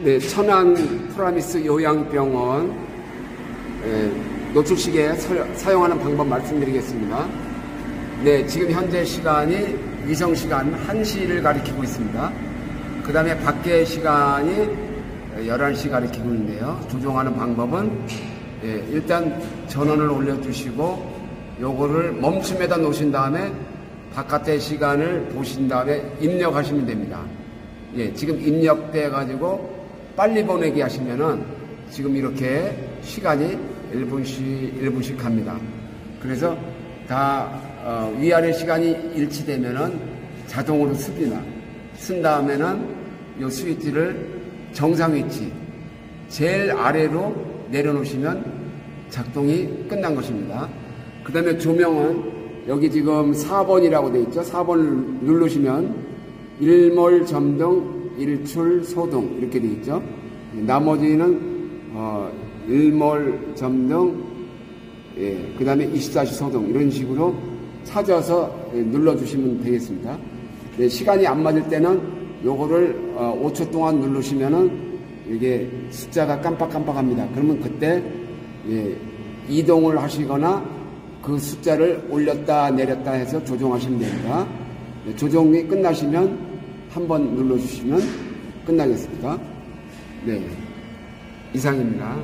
네, 천안 프라미스 요양병원 예, 노출시계 서- 사용하는 방법 말씀드리겠습니다. 네, 지금 현재 시간이 위성 시간 1시를 가리키고 있습니다. 그 다음에 밖의 시간이 11시 가리키고 있는데요. 조종하는 방법은 예, 일단 전원을 올려주시고 요거를 멈춤에다 놓으신 다음에 바깥의 시간을 보신 다음에 입력하시면 됩니다. 예, 지금 입력돼 가지고 빨리 보내기 하시면은 지금 이렇게 시간이 1분씩 1분씩 갑니다. 그래서 다 어, 위아래 시간이 일치되면은 자동으로 씁니다. 쓴 다음에는 이 스위치를 정상 위치 제일 아래로 내려놓으시면 작동이 끝난 것입니다. 그 다음에 조명은 여기 지금 4번이라고 되어 있죠. 4번을 누르시면 일몰 점등, 일출 소등 이렇게 되어 있죠. 나머지는 어, 일몰 점등, 예, 그 다음에 24시 소등 이런 식으로 찾아서 예, 눌러주시면 되겠습니다. 네, 시간이 안 맞을 때는 요거를 어, 5초 동안 누르시면은 이게 숫자가 깜빡깜빡합니다. 그러면 그때 예, 이동을 하시거나 그 숫자를 올렸다 내렸다 해서 조정하시면 됩니다. 네, 조정이 끝나시면 한번 눌러주시면 끝나겠습니다. 네, 이상입니다.